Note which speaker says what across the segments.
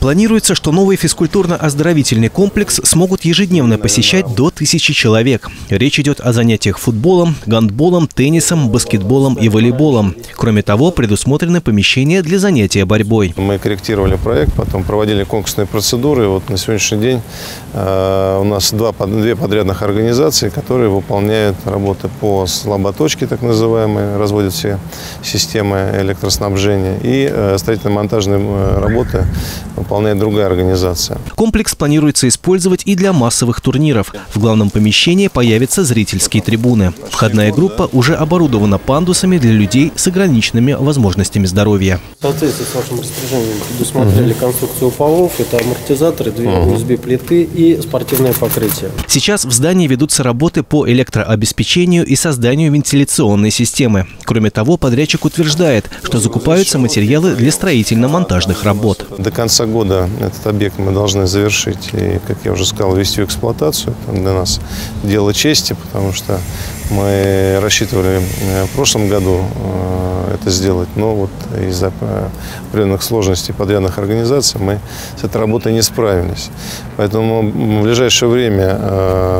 Speaker 1: Планируется, что новый физкультурно-оздоровительный комплекс смогут ежедневно посещать до тысячи человек. Речь идет о занятиях футболом, гандболом, теннисом, баскетболом и волейболом. Кроме того, предусмотрены помещения для занятия борьбой.
Speaker 2: Мы корректировали проект, потом проводили конкурсные процедуры. Вот на сегодняшний день э, у нас два, две подрядных организации, которые выполняют работы по слаботочке, так называемые, разводят все системы электроснабжения и э, строительно-монтажные э, работы выполняет другая организация.
Speaker 1: Комплекс планируется использовать и для массовых турниров. В главном помещении появятся зрительские трибуны. Входная группа уже оборудована пандусами для людей с ограниченными возможностями здоровья.
Speaker 3: В соответствии с вашим распоряжением предусмотрели конструкцию полов, это амортизаторы, две USB-плиты и спортивное покрытие.
Speaker 1: Сейчас в здании ведутся работы по электрообеспечению и созданию вентиляционной системы. Кроме того, подрядчик утверждает, что закупаются материалы для строительно-монтажных работ.
Speaker 2: До конца года этот объект мы должны завершить и, как я уже сказал, ввести в эксплуатацию. Это для нас дело чести, потому что мы рассчитывали э, в прошлом году э, это сделать, но вот из-за э, определенных сложностей подрядных организаций мы с этой работой не справились. Поэтому в ближайшее время,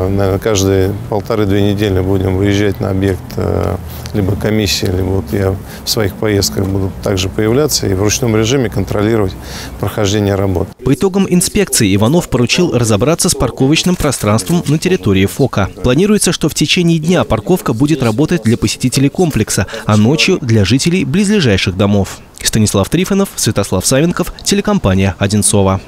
Speaker 2: наверное, каждые полторы-две недели будем выезжать на объект либо комиссии, либо вот я в своих поездках буду также появляться и в ручном режиме контролировать прохождение работ.
Speaker 1: По итогам инспекции Иванов поручил разобраться с парковочным пространством на территории ФОКа. Планируется, что в течение дня парковка будет работать для посетителей комплекса, а ночью для жителей близлежащих домов. Станислав Трифонов, Святослав Савенков, телекомпания «Одинцова».